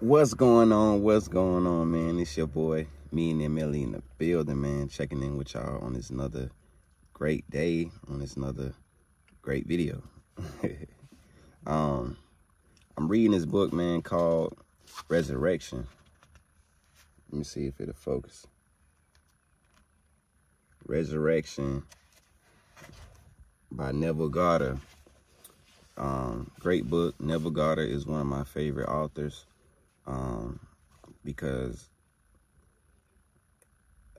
What's going on? What's going on, man? It's your boy, Millionaire Melly in the building, man. Checking in with y'all on this another great day, on this another great video. um, I'm reading this book, man, called Resurrection. Let me see if it'll focus. Resurrection by Neville Goddard. Um, great book. Neville Goddard is one of my favorite authors um, because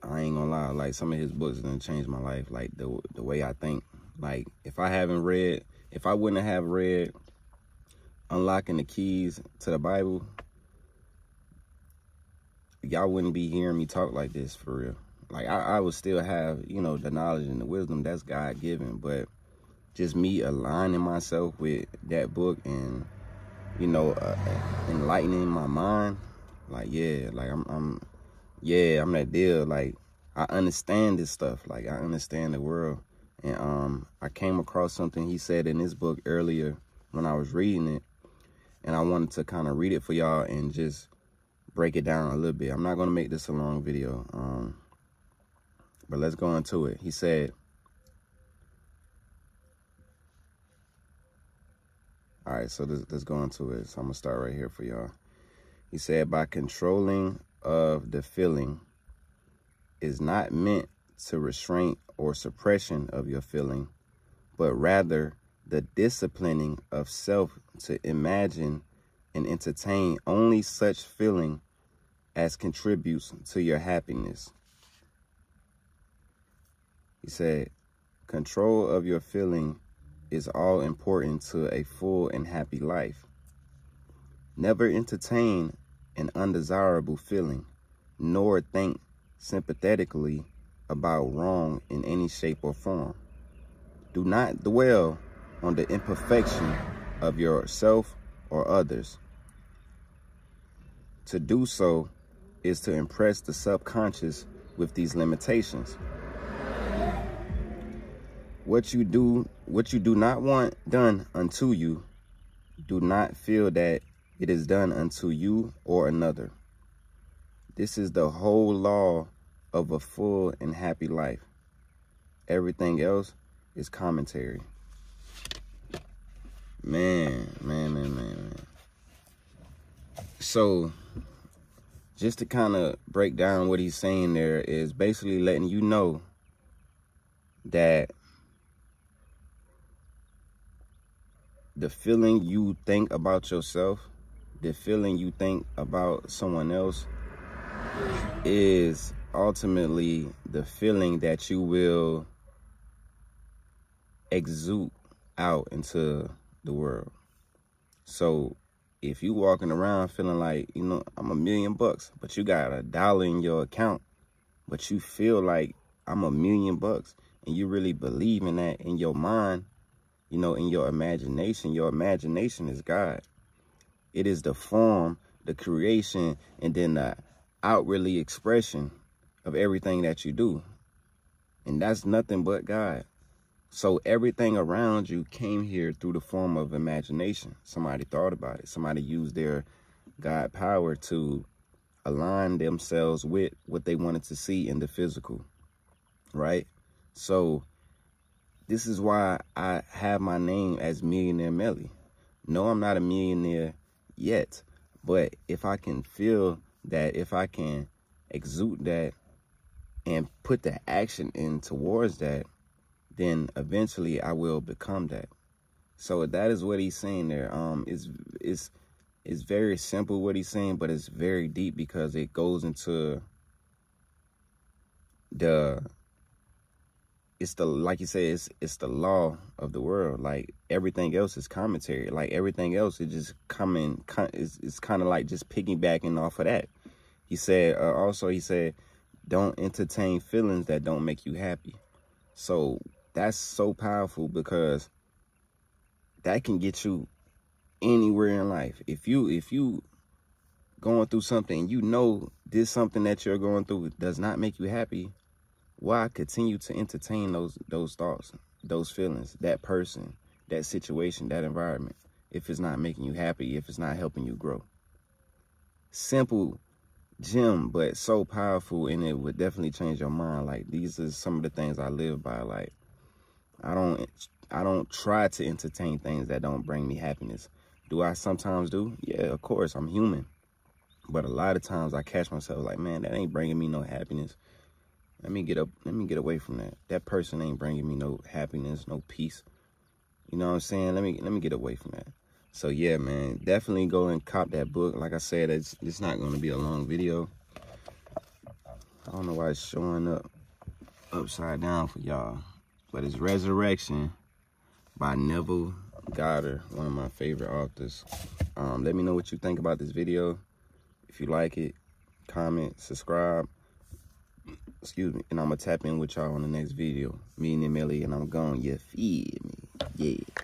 I ain't gonna lie, like some of his books done changed my life, like the the way I think. Like if I haven't read, if I wouldn't have read Unlocking the Keys to the Bible, y'all wouldn't be hearing me talk like this for real. Like I, I would still have, you know, the knowledge and the wisdom that's God given, but just me aligning myself with that book and you know uh, enlightening my mind. Like yeah like I'm, I'm yeah i'm that deal. Like i understand this stuff. Like i understand the world. And um i came across something he said in his book earlier when i was reading it. And i wanted to kind of read it for y'all and just break it down a little bit. I'm not going to make this a long video um but let's go into it. He said right, so let's, let's go into it. So I'm going to start right here for y'all. He said, by controlling of the feeling is not meant to restraint or suppression of your feeling, but rather the disciplining of self to imagine and entertain only such feeling as contributes to your happiness. He said, control of your feeling is all important to a full and happy life. Never entertain an undesirable feeling, nor think sympathetically about wrong in any shape or form. Do not dwell on the imperfection of yourself or others. To do so is to impress the subconscious with these limitations what you do what you do not want done unto you do not feel that it is done unto you or another. This is the whole law of a full and happy life. Everything else is commentary. Man man man man man. So just to kind of break down what he's saying there is basically letting you know that the feeling you think about yourself, the feeling you think about someone else is ultimately the feeling that you will exude out into the world. So if you walking around feeling like, you know, I'm a million bucks, but you got a dollar in your account, but you feel like I'm a million bucks and you really believe in that in your mind, you know, in your imagination. Your imagination is God. It is the form, the creation, and then the outwardly expression of everything that you do. And that's nothing but God. So everything around you came here through the form of imagination. Somebody thought about it. Somebody used their God power to align themselves with what they wanted to see in the physical. Right? So this is why I have my name as Millionaire Melly. No, I'm not a millionaire yet, but if I can feel that, if I can exude that and put the action in towards that, then eventually I will become that. So that is what he's saying there. Um, it's it's it's very simple what he's saying, but it's very deep because it goes into the it's the like you said it's it's the law of the world. Like everything else is commentary. Like everything else is just coming it's, it's kind of like just piggybacking off of that. He said uh, also he said don't entertain feelings that don't make you happy. So that's so powerful because that can get you anywhere in life. If you if you going through something you know this something that you're going through does not make you happy why continue to entertain those those thoughts, those feelings, that person, that situation, that environment, if it's not making you happy, if it's not helping you grow? simple gem, but so powerful, and it would definitely change your mind. Like these are some of the things I live by. Like I don't, I don't try to entertain things that don't bring me happiness. Do I sometimes do? Yeah, of course. I'm human. But a lot of times I catch myself like, man, that ain't bringing me no happiness. Let me get up. Let me get away from that. That person ain't bringing me no happiness, no peace. You know what I'm saying? Let me let me get away from that. So yeah, man, definitely go and cop that book. Like I said, it's it's not going to be a long video. I don't know why it's showing up upside down for y'all, but it's Resurrection by Neville Goddard, one of my favorite authors. Um, let me know what you think about this video. If you like it, comment, subscribe. Excuse me. And I'm to tap in with y'all on the next video. Millionaire Melly, and I'm gone. You feel me? Yeah.